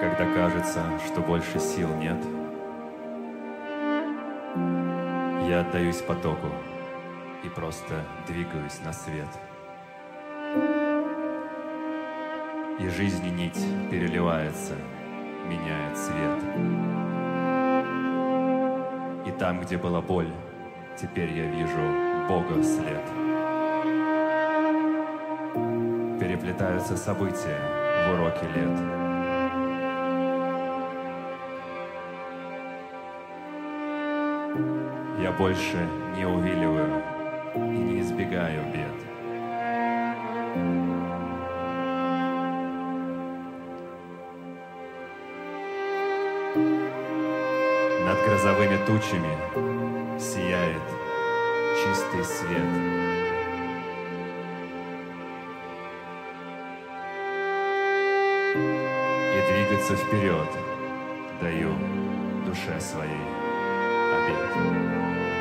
Когда кажется, что больше сил нет, я отдаюсь потоку и просто двигаюсь на свет. И жизни нить переливается, меняет цвет. И там, где была боль, теперь я вижу Бога след. Переплетаются события в уроке лет. Я больше не увиливаю и не избегаю бед. Над грозовыми тучами сияет чистый свет. И двигаться вперед даю душе своей обед.